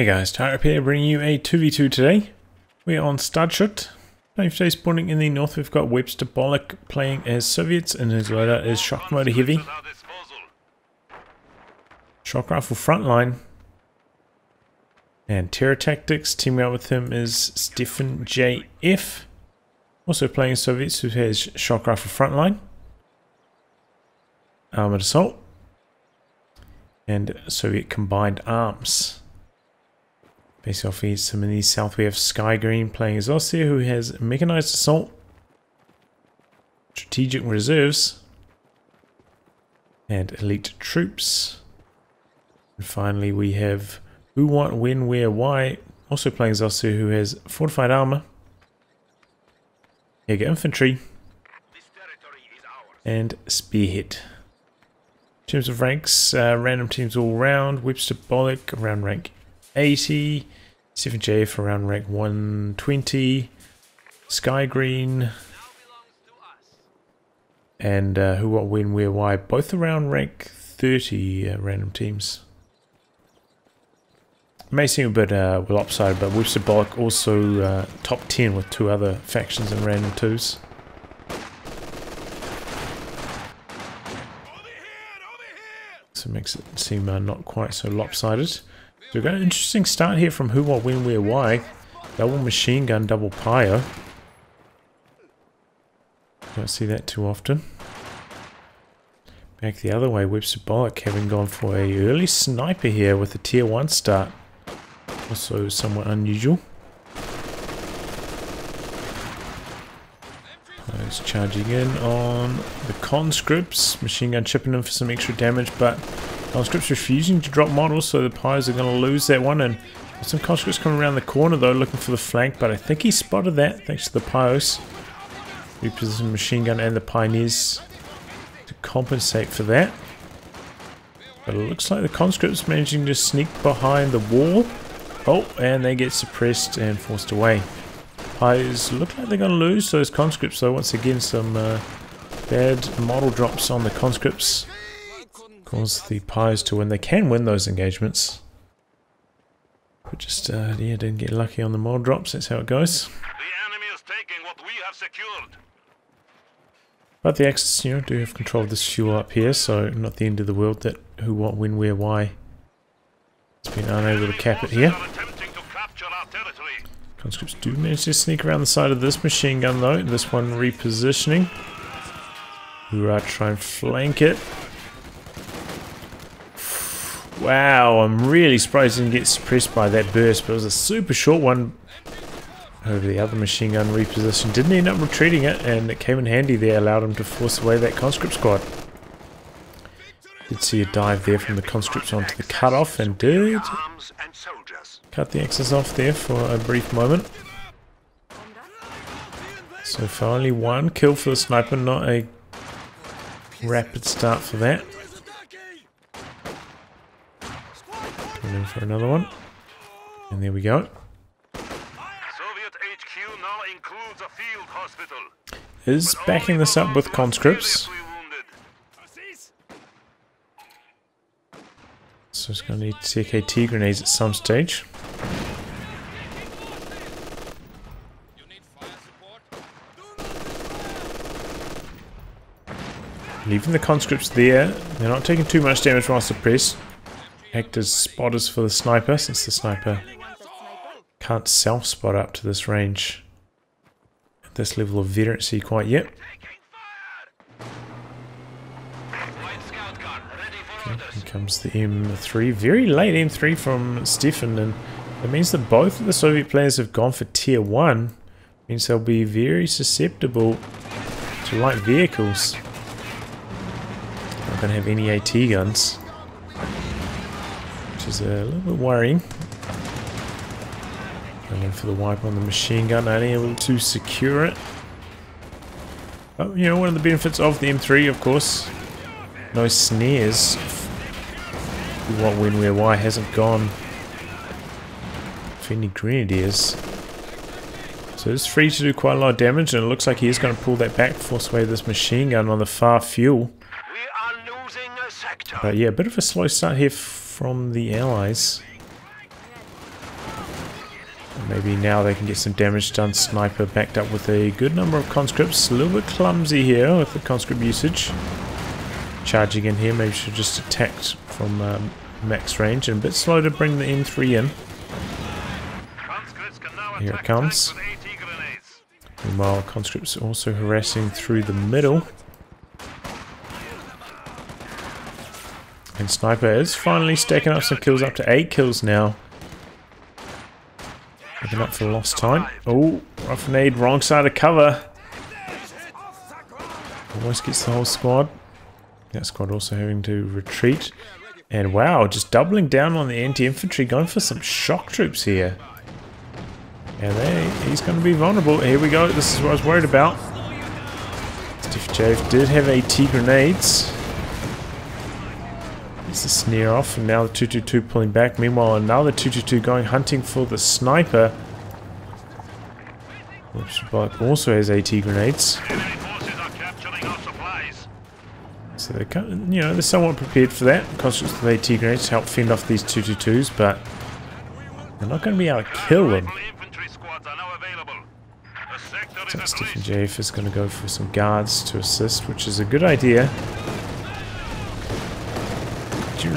Hey guys, Tyre here bringing you a 2v2 today. We are on Stadschutt. Playing today spawning in the north we've got Webster Bolek playing as Soviets and his loader is Shock Motor Heavy. Shock Rifle Frontline. And Terror Tactics, teaming up with him is Stefan JF. Also playing Soviets who has Shock Rifle Frontline. Armored Assault. And Soviet Combined Arms. Based off east, some in the south we have Sky Green playing as who has Mechanized Assault, Strategic Reserves, and Elite Troops. And finally we have Who, What, When, Where, Why, also playing as who has Fortified Armor, Jaeger Infantry, and Spearhead. In terms of ranks, uh, random teams all round, Webster Bolek around rank 80, Stephen JF around rank 120, Sky Green, and uh, Who, What, When, Where, Why, both around rank 30 uh, random teams. may seem a bit uh, lopsided, but Webster Bolek also uh, top 10 with two other factions in random twos. So it makes it seem uh, not quite so lopsided. So we've got an interesting start here from who, what, when, where, why. Double machine gun, double pyro. Don't see that too often. Back the other way, Webster Bolek having gone for a early sniper here with a tier 1 start. Also somewhat unusual. He's charging in on the conscripts. Machine gun chipping in for some extra damage, but conscripts refusing to drop models, so the Pyres are going to lose that one. And some conscripts coming around the corner though, looking for the flank, but I think he spotted that thanks to the Pyros. Reposition machine gun and the Pioneers to compensate for that. But it looks like the conscripts managing to sneak behind the wall. Oh, and they get suppressed and forced away. Pies look like they're going to lose those conscripts though. Once again, some uh, bad model drops on the conscripts. Cause the pies to win. They can win those engagements. But just, uh, yeah, didn't get lucky on the model drops. That's how it goes. The enemy is taking what we have secured. But the Axis, you know, do have control of this fuel up here, so not the end of the world that who, what, when, where, why. It's been unable to cap it here. Are attempting to capture our territory. Conscripts do manage to sneak around the side of this machine gun though. This one repositioning. Hoorah, try and flank it. Wow, I'm really surprised I didn't get suppressed by that burst, but it was a super short one over the other machine gun reposition. Didn't end up retreating it, and it came in handy there, allowed him to force away that conscript squad. Did see a dive there from the conscripts onto the cutoff, and did cut the axis off there for a brief moment. So finally one kill for the sniper, not a rapid start for that. In for another one. And there we go. Soviet HQ now includes a field hospital. Is backing this up with conscripts. So it's going to need CKT grenades at some stage. Leaving the conscripts there. They're not taking too much damage while suppressed. Act as spotters for the sniper, since the sniper can't self-spot up to this range. At this level of veterancy quite yet. Orders. Here comes the M3. Very late M3 from Stefan, and it means that both of the Soviet players have gone for tier 1. Means they'll be very susceptible to light vehicles. Not going to have any AT guns. Is a little bit worrying. Going for the wipe on the machine gun, only a little too secure it. Oh, you know, one of the benefits of the M3, of course, no snares. What, when, where, why hasn't gone any grenadiers. So it's free to do quite a lot of damage, and it looks like he is going to pull that back, force away this machine gun on the far fuel. We are losing a sector. But yeah, a bit of a slow start here from the allies. Maybe now they can get some damage done. Sniper backed up with a good number of conscripts. A little bit clumsy here with the conscript usage. Charging in here, maybe should just attacked from um, max range and a bit slow to bring the M3 in. Here it comes. Meanwhile, conscripts also harassing through the middle. And Sniper is finally stacking up some kills, up to 8 kills now. Looking up for lost time. Oh, rough nade, wrong side of cover. Almost gets the whole squad. That squad also having to retreat. And wow, just doubling down on the anti-infantry, going for some shock troops here. And they, he's going to be vulnerable. Here we go, this is what I was worried about. Stephen JF did have AT grenades. It's a sneer off, and now the 222 pulling back. Meanwhile, another 222 going hunting for the sniper. Which also has AT grenades. So they're you know, they're somewhat prepared for that. Conscious of AT grenades to help fend off these 222s, but they're not going to be able to kill them. So Stephen JF is going to go for some guards to assist, which is a good idea.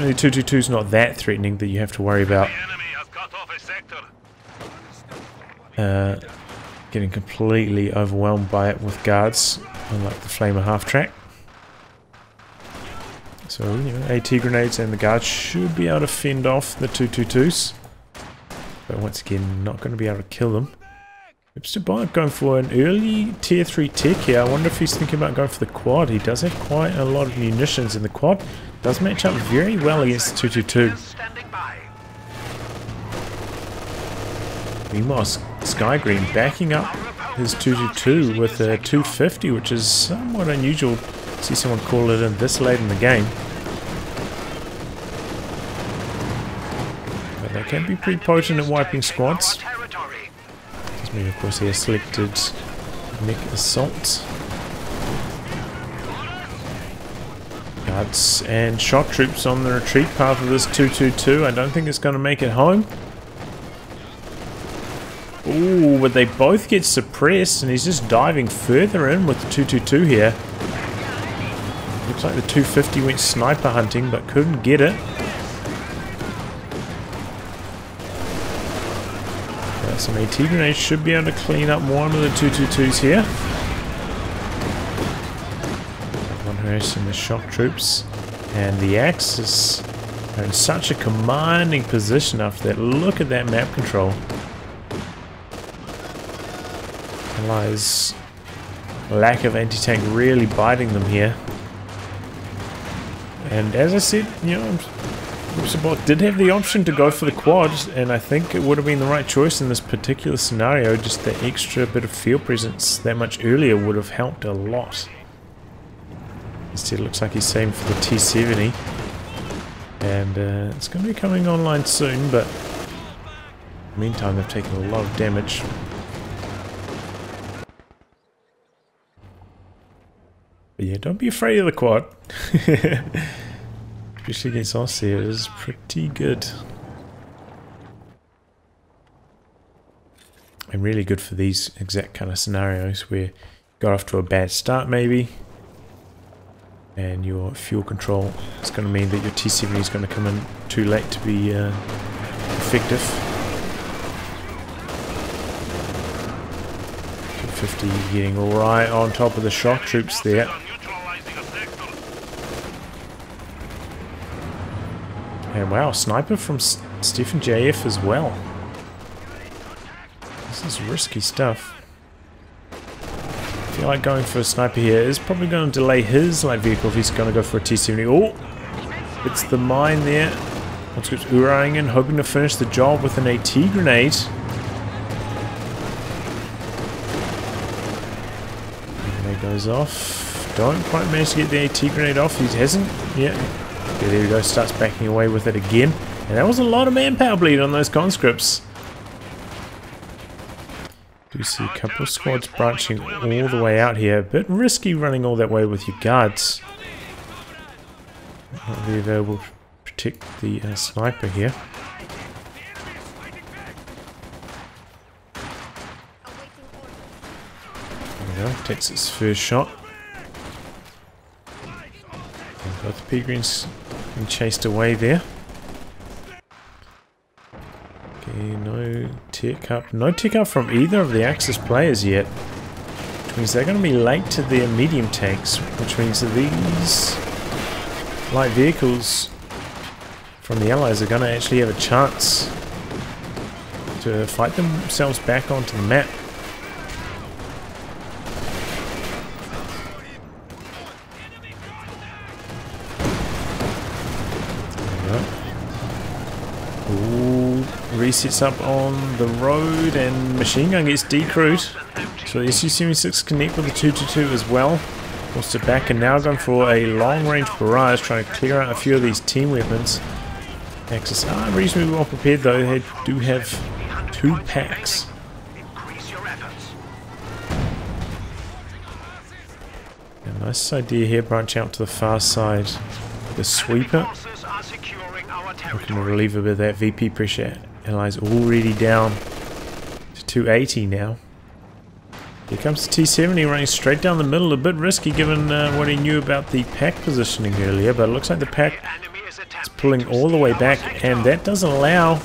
Generally 222 is not that threatening that you have to worry about uh, getting completely overwhelmed by it with guards, unlike the Flamer half-track. So, you know, AT grenades and the guards should be able to fend off the 222s. But once again, not going to be able to kill them. Webster Bolek going for an early tier 3 tech here. I wonder if he's thinking about going for the quad. He does have quite a lot of munitions in the quad. Does match up very well against 222. Meanwhile, Sky Green backing up his 222 with a 250, which is somewhat unusual to see someone call it in this late in the game. But they can be pretty potent at wiping squads. Mean, of course, he has selected Mech Assault. Guards and shock troops on the retreat path of this 222. I don't think it's going to make it home. Ooh, but they both get suppressed and he's just diving further in with the 222 here. Looks like the 250 went sniper hunting but couldn't get it. Some AT grenades should be able to clean up one of the 222s here. One and the shock troops. And the Axis are in such a commanding position after that. Look at that map control. Allies' lack of anti-tank really biting them here. And as I said, you know, Sabot did have the option to go for the quad, and I think it would have been the right choice in this particular scenario. Just the extra bit of field presence that much earlier would have helped a lot. Instead it looks like he's saving for the T70. And uh, it's going to be coming online soon, but meantime they've taken a lot of damage. But yeah, don't be afraid of the quad. Especially against Aussie, it is pretty good. And really good for these exact kind of scenarios where you got off to a bad start maybe, and your fuel control is going to mean that your T70 is going to come in too late to be uh, effective. 250 getting right on top of the shock troops there. And wow, sniper from S Stephen JF as well. This is risky stuff feel like going for a sniper here is probably going to delay his light vehicle if he's going to go for a T-70. Oh! It's the mine there. Conscripts Urang in, hoping to finish the job with an AT grenade. Grenade goes off. Don't quite manage to get the AT grenade off. He hasn't yet. There we go. Starts backing away with it again. And that was a lot of manpower bleed on those conscripts. Do see a couple of squads branching all the way out here. A bit risky running all that way with your guards. Not really available to protect the uh, sniper here. There we go. Takes its first shot. And both the pea greens being chased away there. Okay, no tick up. No tick up from either of the Axis players yet. Which means they're going to be late to their medium tanks. Which means that these light vehicles from the Allies are going to actually have a chance to fight themselves back onto the map. Ooh, resets up on the road and machine gun gets decrewed. So the SU-76 connect with the 222 as well. Forced it back and now going for a long range barrage trying to clear out a few of these team weapons. Axis are reasonably well prepared though, they do have two packs. A nice idea here, branch out to the far side. The sweeper. Looking to relieve a bit of that VP pressure. Allies already down to 280 now. Here comes the T-70 running straight down the middle. A bit risky given uh, what he knew about the pack positioning earlier, but it looks like the pack is pulling all the way back, and that doesn't allow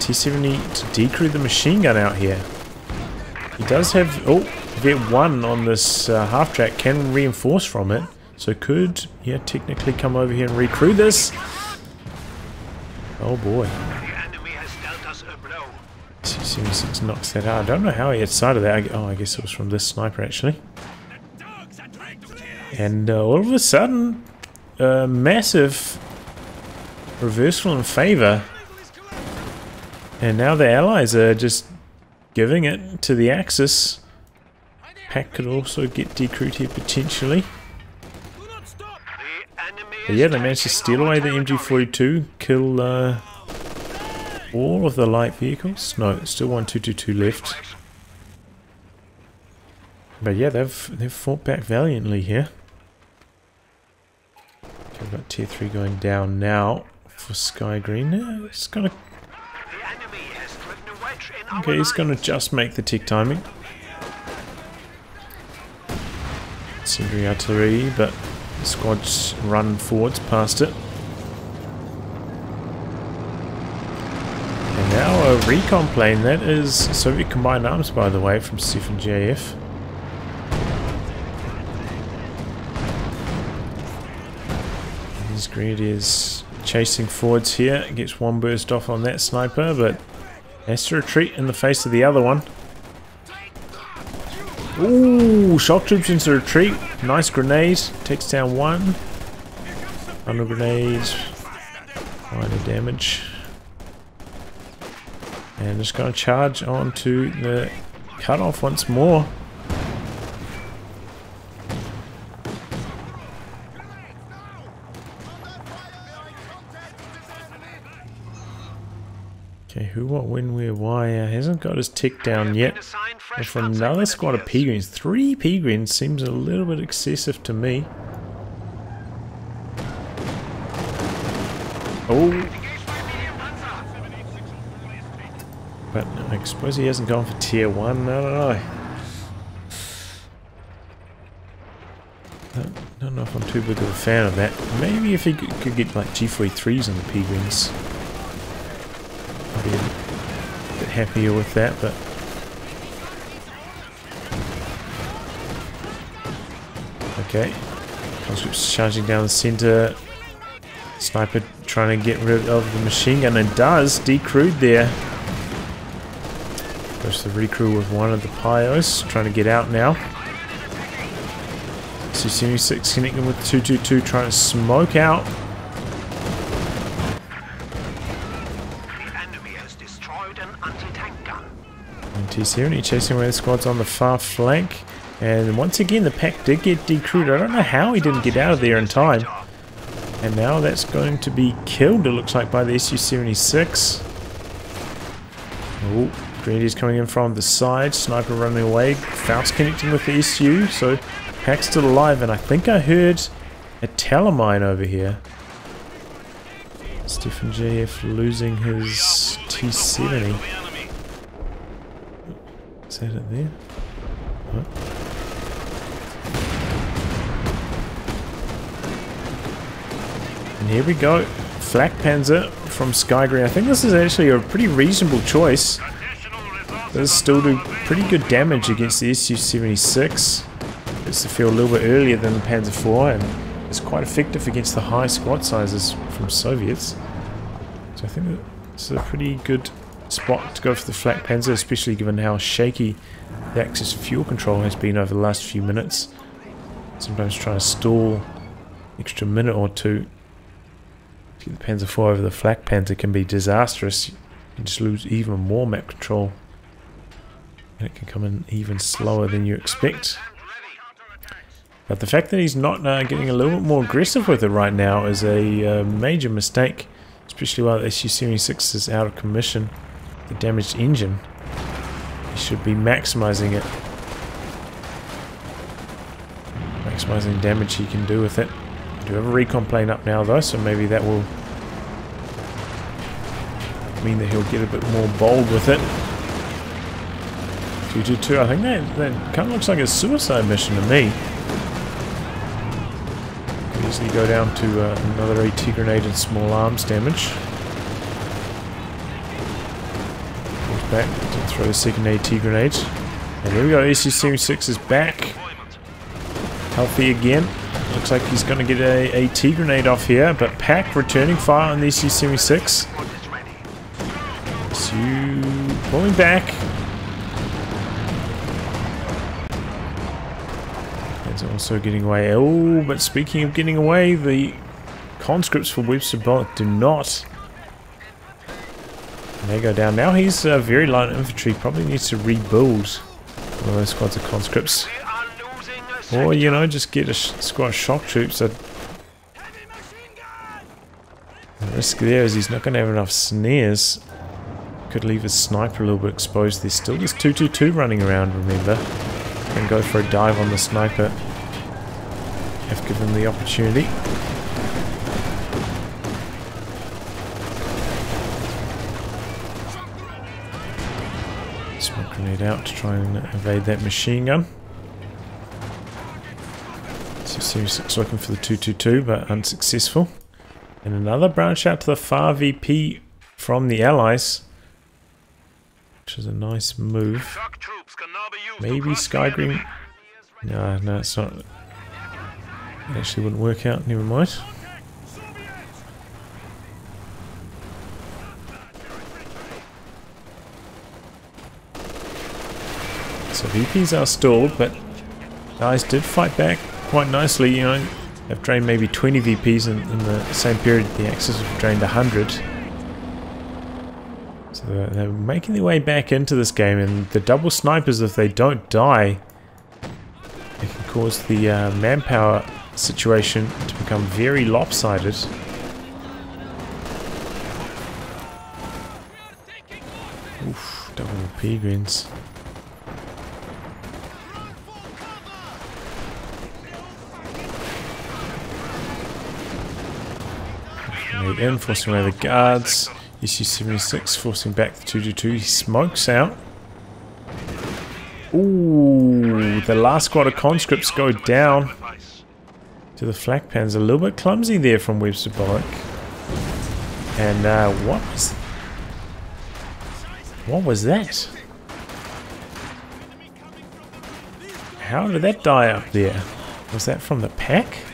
T-70 to decrew the machine gun out here. He does have... Oh, Vet 1 on this uh, half-track can reinforce from it, so could, yeah, technically come over here and recrew this. Oh boy. C-76 knocks that out. I don't know how he had sight of that. Oh, I guess it was from this sniper, actually. And uh, all of a sudden, a massive reversal in favor. And now the allies are just giving it to the Axis. Pack could also get decrewed here potentially. But yeah, they managed to steal away the MG42, kill uh, all of the light vehicles. No, still one two two two left. But yeah, they've they've fought back valiantly here. Okay, we've got tier 3 going down now for Sky Green. Yeah, it's gonna Okay, he's gonna just make the tick timing. Incendiary artillery, but the squad's run forwards past it. And now a recon plane, that is Soviet Combined Arms by the way, from Stefan JF. These Grenadiers chasing forwards here, gets one burst off on that sniper, but has to retreat in the face of the other one. Ooh, shock troops into retreat. Nice grenades. Takes down one. Under grenades. Minor damage. And just going to charge onto the cutoff once more. Okay, who, what, when, where, why? Uh, hasn't got his tick down yet. And for another squad of pea greens, three pea greens seems a little bit excessive to me. Oh. I suppose he hasn't gone for tier one. I don't know. I don't know if I'm too big of a fan of that. Maybe if he could get like G43s on the greens. I'd be a bit happier with that, but Okay. Conscripts charging down the center. Sniper trying to get rid of the machine gun and does. Decrewed there. Goes to recrew with one of the Pios. Trying to get out now. C-76 connecting with 222 trying to smoke out. And T-70 chasing away the squads on the far flank. And once again, the pack did get decrewed. I don't know how he didn't get out of there in time. And now that's going to be killed, it looks like, by the SU-76. Oh, Greenies coming in from the side, Sniper running away, Faust connecting with the SU, so Hack's still alive, and I think I heard a Tellermine over here. Stephen JF losing his T70. Is that it there? What? And here we go. Flak Panzer from Sky Green. I think this is actually a pretty reasonable choice. Does still do pretty good damage against the Su-76. It's to feel a little bit earlier than the Panzer IV and it's quite effective against the high squad sizes from Soviets. So I think it's a pretty good spot to go for the Flak Panzer, especially given how shaky the Axis fuel control has been over the last few minutes. Sometimes trying to stall extra minute or two to get the Panzer IV over the Flak Panzer can be disastrous. You just lose even more map control. It can come in even slower than you expect. But the fact that he's not uh, getting a little bit more aggressive with it right now is a uh, major mistake. Especially while the Su-76 is out of commission. The damaged engine. He should be maximizing it. Maximizing damage he can do with it. I do have a recon plane up now though, so maybe that will mean that he'll get a bit more bold with it. 222, I think that, that kind of looks like a suicide mission to me. Could easily go down to uh, another AT grenade and small arms damage. Goes back to throw the second AT grenade. And there we go, Su-76 is back. Healthy again. Looks like he's going to get a AT grenade off here, but Pack returning fire on the Su-76. Su pulling back. Also getting away. Oh, but speaking of getting away, the conscripts for Webster Bolek do not. They go down. Now he's uh, very light infantry. Probably needs to rebuild one of those squads of conscripts. Or, you know, just get a sh squad of shock troops. The risk there is he's not going to have enough snares. Could leave his sniper a little bit exposed. There's still this 222 running around, remember. And go for a dive on the sniper. If given the opportunity. Smoke grenade out to try and evade that machine gun. Su-76 looking for the 222 but unsuccessful. And another branch out to the far VP from the Allies. Which is a nice move. Maybe Sky Green. No, no, it's not. Actually wouldn't work out. Never mind. So VPs are stalled, but guys did fight back quite nicely. You know, they've drained maybe 20 VPs in, in the same period. The Axis have drained 100. So they're, they're making their way back into this game, and the double snipers, if they don't die, they can cause the uh, manpower situation to become very lopsided. Oof, double Peregrines. Made in, forcing away the guards. Su-76 forcing back the 222. He smokes out. Ooh, the last squad of conscripts go down to the flak pans. A little bit clumsy there from Webster Bolek. And uh, what was what was that? How did that die up there? Was that from the pack?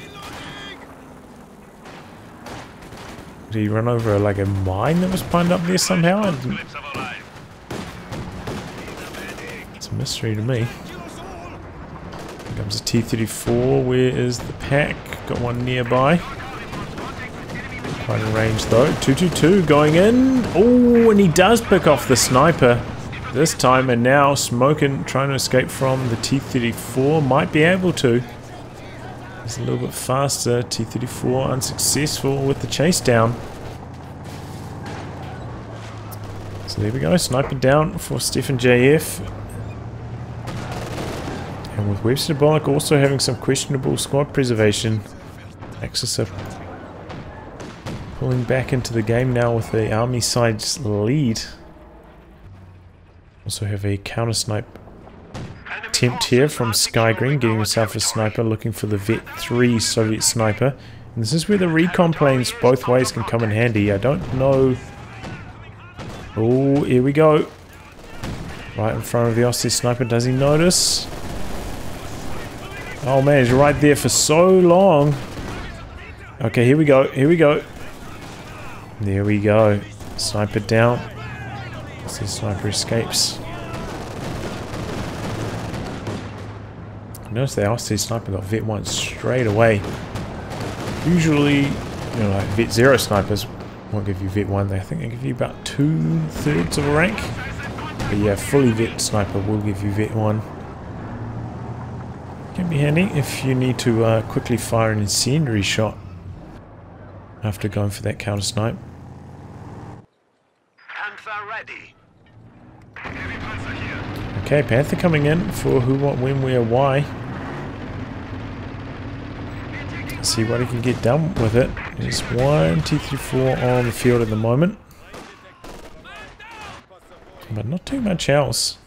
Did he run over like a mine that was piled up there somehow? It's a mystery to me. Comes a T-34. Where is the pack? Got one nearby. Quite in range though. 222 going in. Oh, and he does pick off the sniper this time. And now Smoking trying to escape from the T-34. Might be able to. He's a little bit faster. T-34 unsuccessful with the chase down. So there we go. Sniper down for Stefan JF. And with Webster Bolek also having some questionable squad preservation. Axis are pulling back into the game now with the army side's lead. Also have a counter snipe attempt here from Sky Green, getting himself a sniper, looking for the Vet 3 Soviet sniper. And this is where the recon planes both ways can come in handy. I don't know... Oh, here we go. Right in front of the Aussie sniper. Does he notice? Oh man, he's right there for so long. Okay, here we go. Here we go. There we go. Sniper down. See, sniper escapes. Notice the Aussie sniper got Vet 1 straight away. Usually, you know, like Vet 0 snipers won't give you Vet 1. They, I think they give you about two thirds of a rank. But yeah, fully Vet sniper will give you Vet 1. Can be handy if you need to uh, quickly fire an incendiary shot after going for that counter snipe. Panther ready. Heavy Panzer here. Okay, Panther coming in for who, what, when, where, why. see what he can get done with it. There's one T-34 on the field at the moment. But not too much else.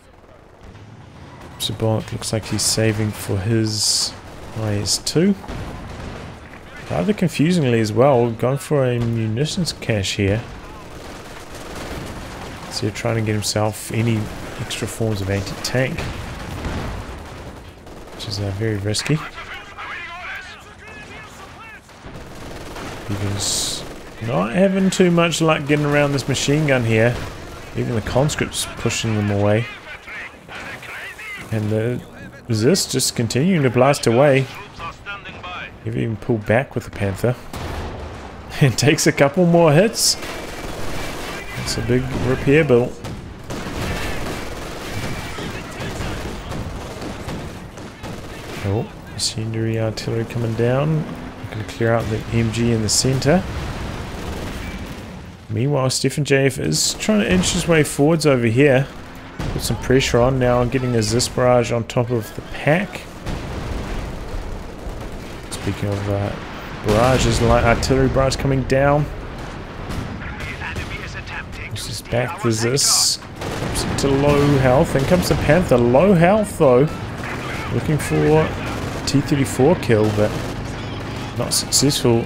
Sabonic looks like he's saving for his IS-2. Rather confusingly as well, going for a munitions cache here. So trying to get himself any extra forms of anti-tank. Which is uh, very risky. Because not having too much luck getting around this machine gun here. Even the conscripts pushing them away. And the resist just continuing to blast away. He even pulled back with the Panther. And takes a couple more hits. That's a big repair bill. Oh, incendiary artillery coming down. Going to clear out the MG in the centre. Meanwhile, Stefan JF is trying to inch his way forwards over here. Put some pressure on now, I'm getting a Zis barrage on top of the pack. Speaking of uh, barrages, light artillery barrage coming down. This is back sector. Comes into low health. And comes the Panther. Low health though. Looking for T-34 kill, but not successful.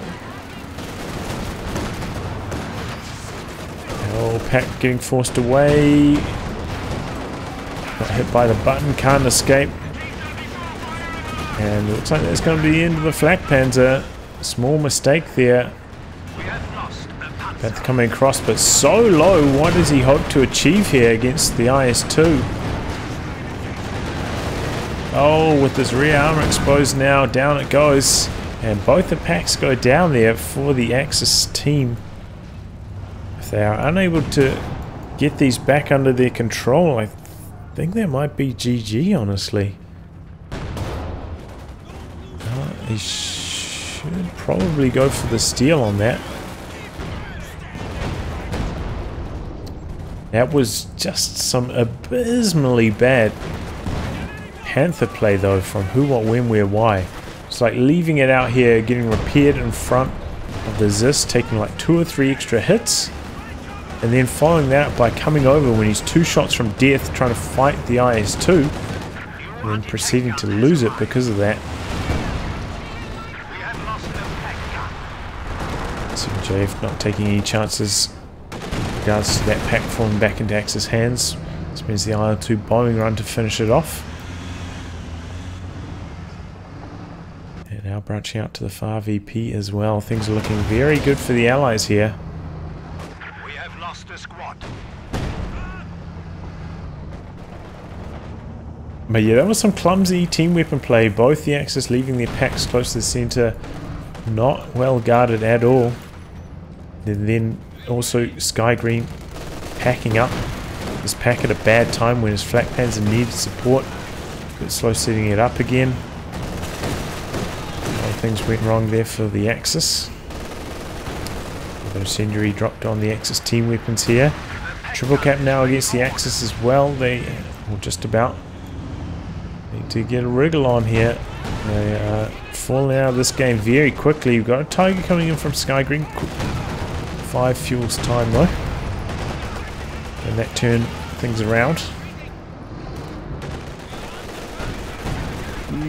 Oh, Pack getting forced away. Got hit by the button, can't escape. And looks like that's going to be the end of the Flak Panzer. Small mistake there. Panther coming across, but so low. What does he hope to achieve here against the IS-2? Oh, with this rear armor exposed now, down it goes. And both the packs go down there for the Axis team. If they are unable to get these back under their control, I think that might be GG, honestly. Uh, he should probably go for the steal on that. That was just some abysmally bad Panther play though from who, what, when, where, why. It's like leaving it out here, getting repaired in front of the Zis, taking like two or three extra hits, and then following that by coming over when he's two shots from death trying to fight the IS-2, and then proceeding to lose it because of that. So JF not taking any chances in regards to that pack falling back into Axis hands. This means the IL-2 bombing run to finish it off. And now branching out to the far VP as well. Things are looking very good for the Allies here. We have lost a squad. But yeah, that was some clumsy team weapon play. Both the Axis leaving their packs close to the centre. Not well guarded at all. And then also Sky Green packing up this pack at a bad time when his flak are needed support. But slow setting it up again. A things went wrong there for the Axis. Bit incendiary dropped on the Axis team weapons here. Triple cap now against the Axis as well. They, well, just about to get a wriggle on here. They are falling out of this game very quickly. We've got a Tiger coming in from Sky Green. Five fuels time though. And that turned things around.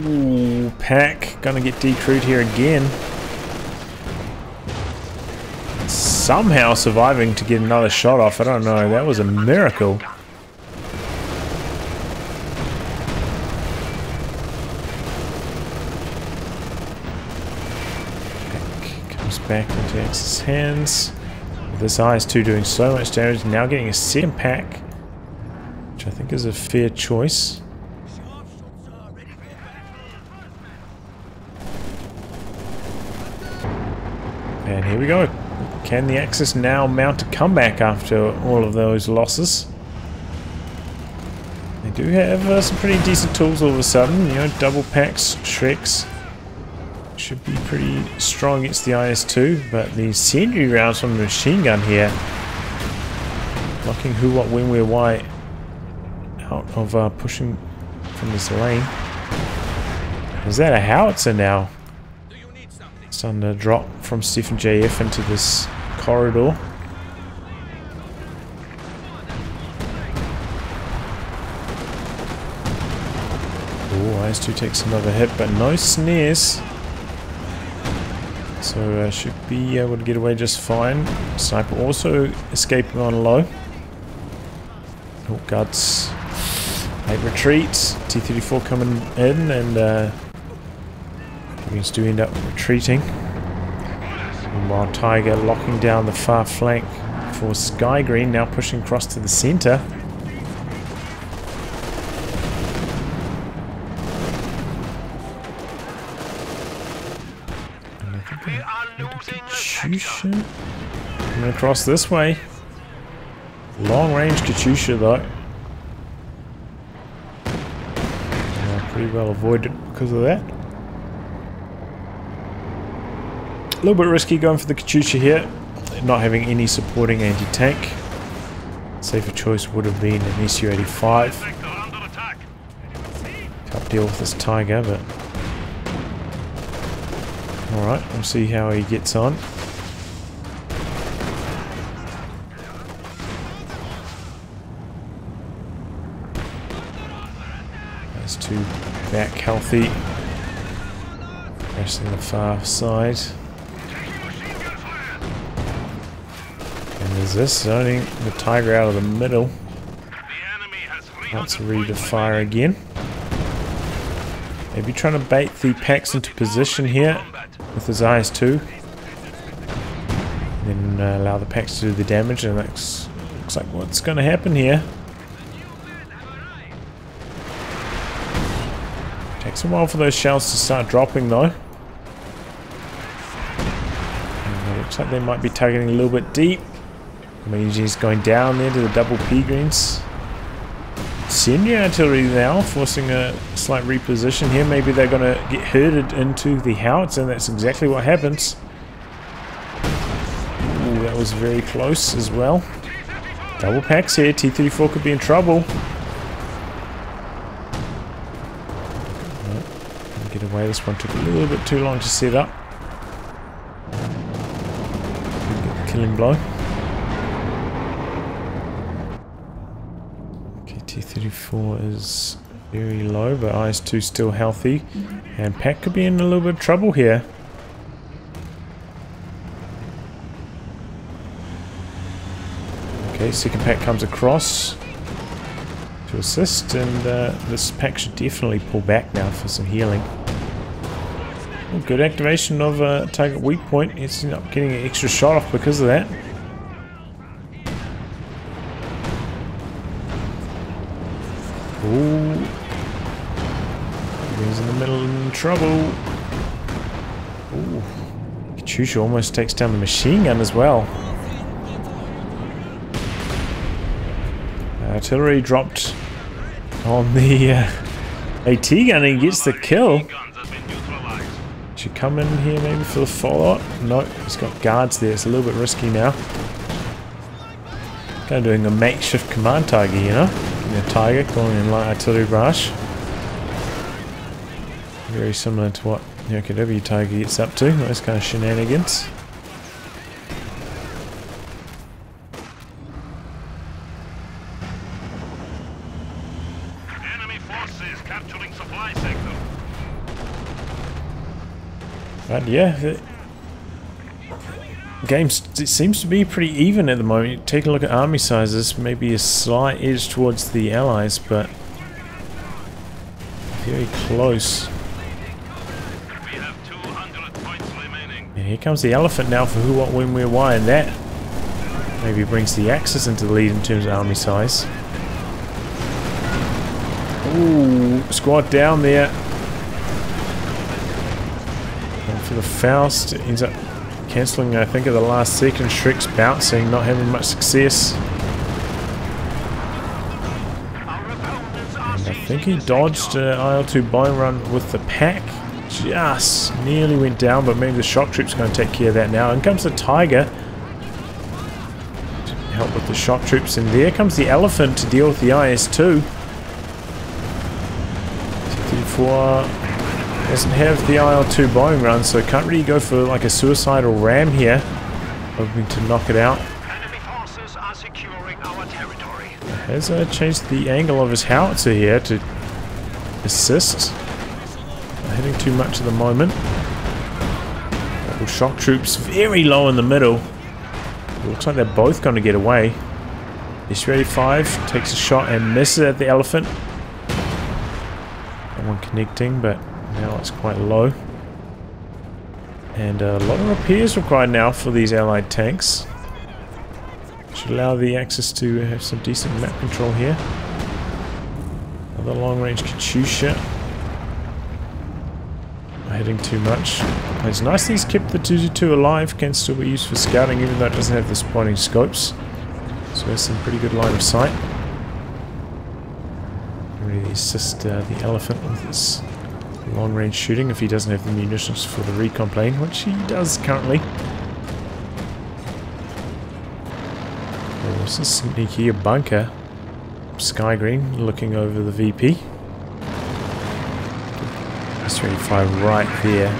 Ooh, Pack gonna get decrewed here again. somehow surviving to get another shot off. I don't know. That was a miracle. Comes back into Axis hands. This IS-2 doing so much damage. Now getting a second pack. Which I think is a fair choice. And here we go. Can the Axis now mount a comeback after all of those losses? They do have uh, some pretty decent tools all of a sudden. You know, double packs, Shreks. Should be pretty strong against the IS-2, but the incendiary rounds from the machine gun here. Blocking who, what, when, where, why out of uh, pushing from this lane. Is that a howitzer now? Starting to drop from Stephen JF into this corridor. Oh, IS-2 takes another hit, but no snares. So uh, should be able to get away just fine. Sniper also escaping on low. Oh, guts. Late retreats. T-34 coming in and uh, do end up retreating. Meanwhile, Tiger locking down the far flank for Sky Green, now pushing across to the centre. Coming across this way. Long range Katyusha though. Uh, pretty well avoided because of that. A little bit risky going for the Katyusha here, not having any supporting anti-tank. Safer choice would have been an SU-85. Can't deal with this Tiger, but... Alright, we'll see how he gets on. Those two healthy. Resting the far side. And there's this? Zoning the tiger out of the middle. Wants ready to fire again. Maybe trying to bait the packs into position here with his IS-2. Then uh, allow the packs to do the damage and looks, looks like what's going to happen here. Takes a while for those shells to start dropping though. Uh, and looks like they might be targeting a little bit deep. He's going down there to the double P greens. Senior artillery now, forcing a slight reposition here. Maybe they're going to get herded into the howitzer, and that's exactly what happens. Ooh, that was very close as well. Double packs here. T-34 could be in trouble. This one took a little bit too long to set up. Killing blow. Okay, T34 is very low, but IS-2 still healthy. And Pack could be in a little bit of trouble here. Okay, second pack comes across to assist, and uh, this pack should definitely pull back now for some healing. Good activation of uh, target weak point. It's not getting an extra shot off because of that. Ooh. He's in the middle in trouble. Ooh. Katyusha almost takes down the machine gun as well. Artillery dropped on the uh, AT gun and he gets the kill. Should come in here maybe for the follow-up. No, he's got guards there. It's a little bit risky now. Kind of doing a makeshift command tiger, you know? the Tiger calling in light artillery barrage. Very similar to what OKW Tiger gets up to, those kind of shenanigans. Enemy forces capturing supply sector. But yeah, game it seems to be pretty even at the moment. Take a look at army sizes, maybe a slight edge towards the allies, but very close. We have 200 points remaining. And here comes the elephant now for who, what, when, where, why, and that maybe brings the Axis into the lead in terms of army size. Ooh, squad down there. And for the Faust, ends up cancelling, I think, at the last second. Schreck's bouncing, not having much success. And I think he dodged an IL-2 bombing run with the pack. Just nearly went down, but maybe the shock troop's going to take care of that now. In comes the Tiger. To help with the shock troops. And there comes the Elephant to deal with the IS-2. T-34 doesn't have the IL-2 bombing run, so can't really go for like a suicidal ram here. Hoping to knock it out. Enemy forces are securing our territory. Has uh, changed the angle of his howitzer here to assist. Not hitting too much at the moment. Shock troops very low in the middle. It looks like they're both going to get away. S-35 takes a shot and misses at the elephant. That one connecting, but now it's quite low. And a lot of repairs required now for these allied tanks. Should allow the Axis to have some decent map control here. Another long-range Katyusha. Not hitting too much. It's nice he's kept the 222 alive, can still be used for scouting even though it doesn't have the spotting scopes. So has some pretty good line of sight. Really assist uh, the elephant with his long-range shooting if he doesn't have the munitions for the recon plane, which he does currently. There's a sneaky bunker. Sky Green looking over the VP. S-35 right there.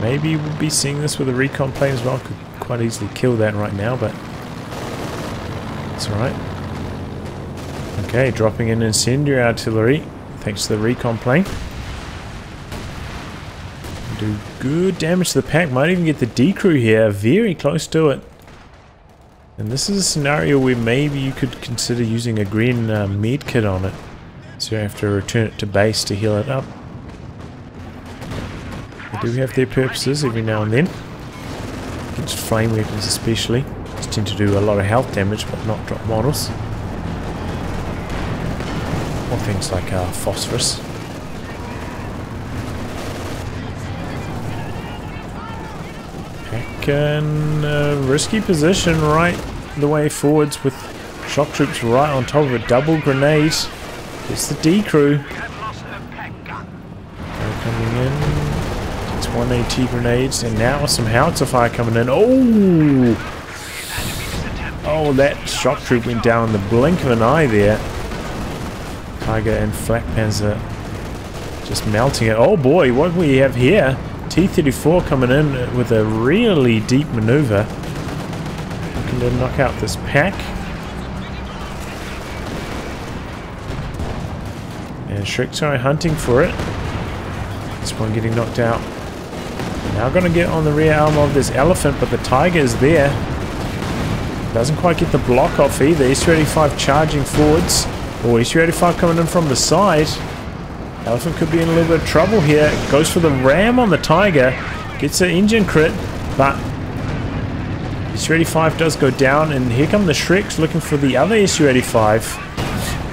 Maybe we'll be seeing this with a recon plane as well. Could quite easily kill that right now, but it's alright. Okay, dropping in incendiary artillery thanks to the recon plane. Do good damage to the pack. Might even get the decrew here. Very close to it. And this is a scenario where maybe you could consider using a green uh, med kit on it. So you have to return it to base to heal it up. They do have their purposes every now and then. Against flame weapons especially. Just tend to do a lot of health damage but not drop models. Or things like uh, phosphorus. A uh, risky position right the way forwards with shock troops right on top of a double grenade. It's the D crew. They're coming in. It's one AT grenades and now some howitzer fire coming in. Oh! Oh, that shock troop went down in the blink of an eye there. Tiger and Flak Panzer just melting it. Oh boy, what we have here? T-34 coming in with a really deep maneuver. Looking to knock out this pack. And Schreck's are hunting for it. This one getting knocked out. Now going to get on the rear arm of this elephant, but the tiger is there. Doesn't quite get the block off either. S-35 charging forwards. Or S-35 coming in from the side. Elephant could be in a little bit of trouble here. Goes for the ram on the tiger. Gets an engine crit, but S-35 does go down, and here come the Schrecks looking for the other S-35.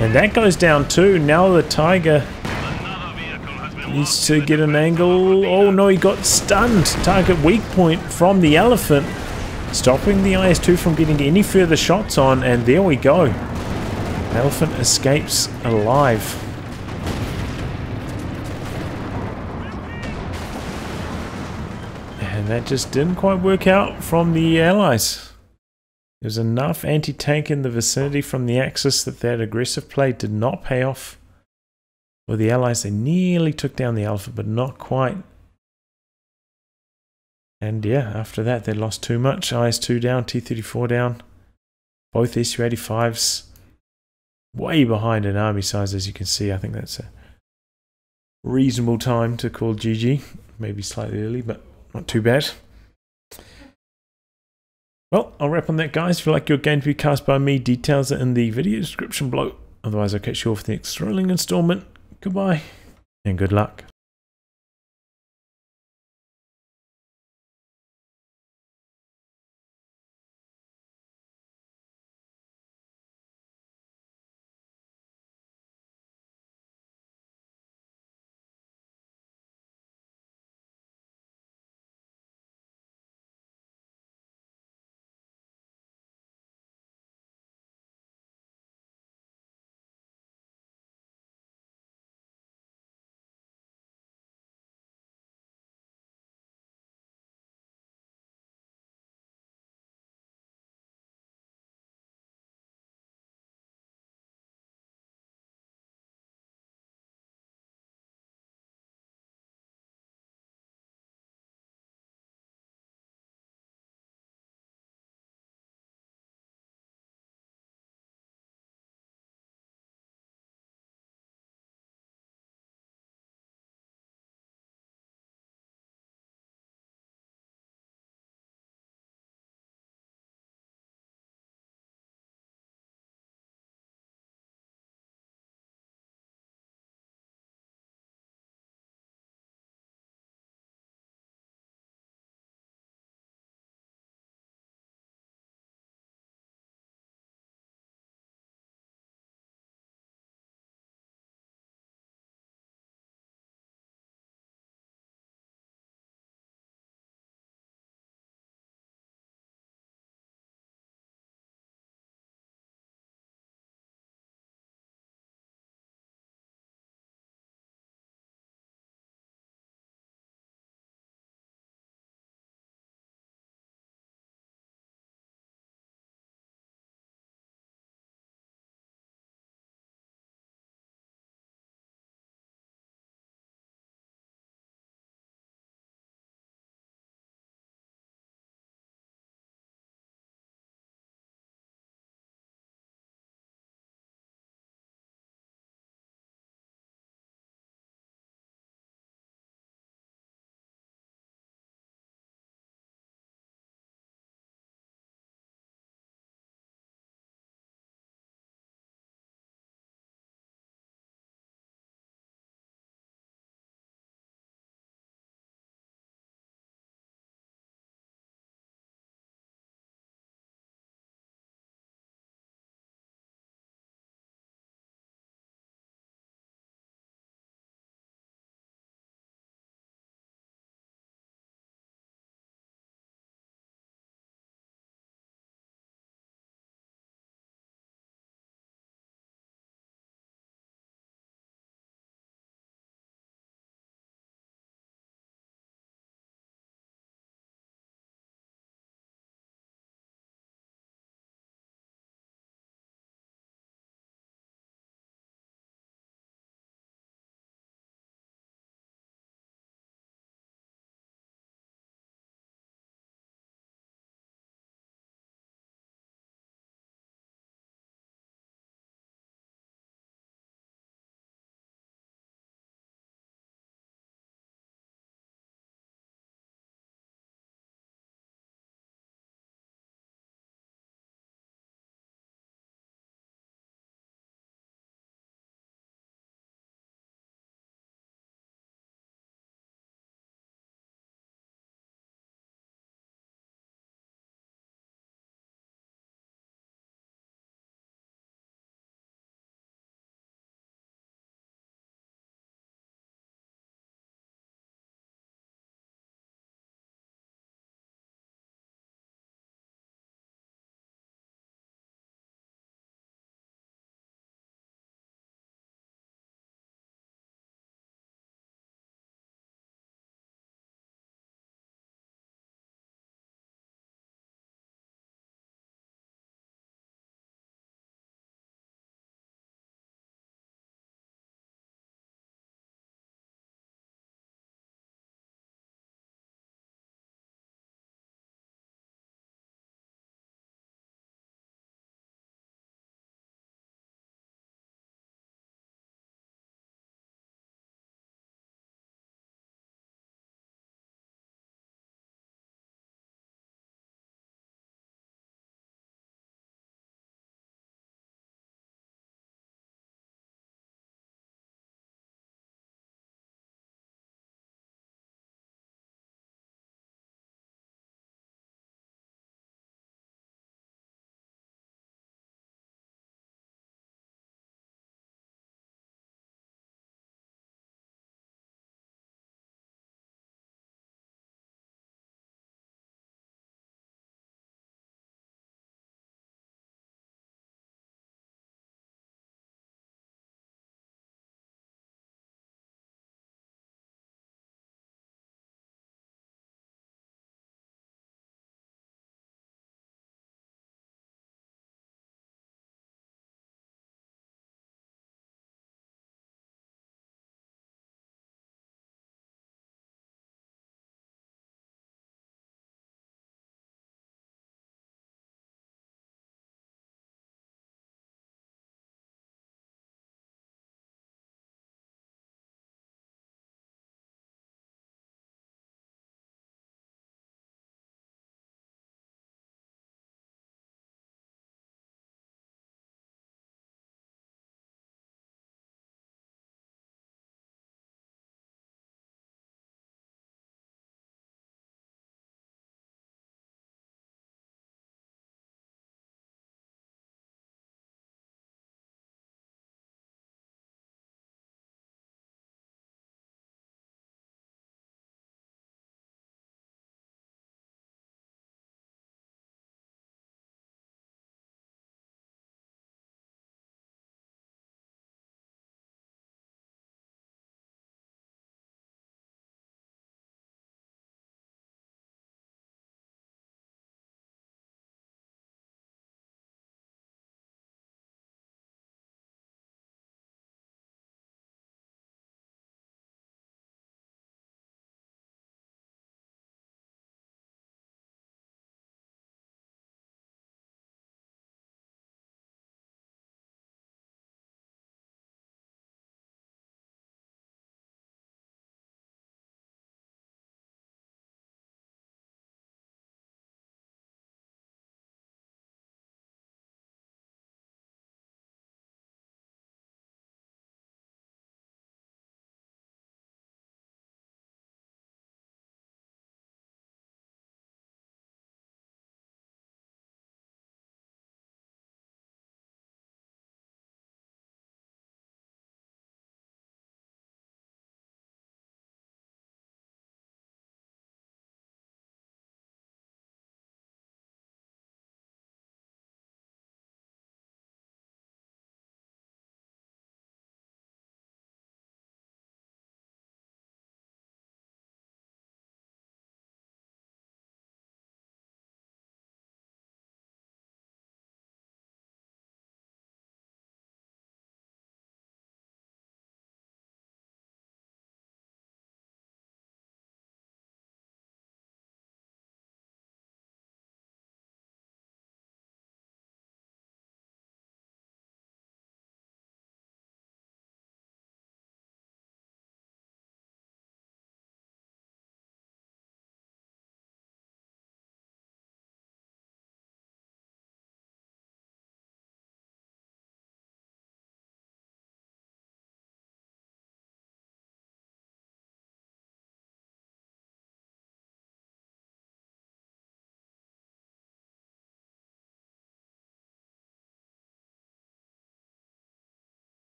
And that goes down too. Now the tiger needs to get an angle. Oh no, he got stunned. Target weak point from the elephant. Stopping the IS-2 from getting any further shots on, and there we go. Elephant escapes alive. And that just didn't quite work out from the Allies. There's enough anti-tank in the vicinity from the Axis that that aggressive play did not pay off. With the Allies, they nearly took down the Alpha, but not quite. And yeah, after that, they lost too much. IS-2 down, T-34 down. Both SU-85s way behind in army size, as you can see. I think that's a reasonable time to call GG. Maybe slightly early, but not too bad. Well, I'll wrap on that, guys. If you like your game to be cast by me, details are in the video description below. Otherwise, I'll catch you all for the next thrilling installment. Goodbye, and good luck.